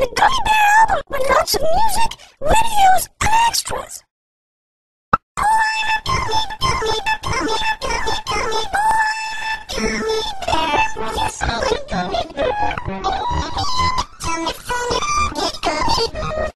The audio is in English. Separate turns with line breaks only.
The a Gummy Bear album with lots of music, videos, and extras. Yes, I'm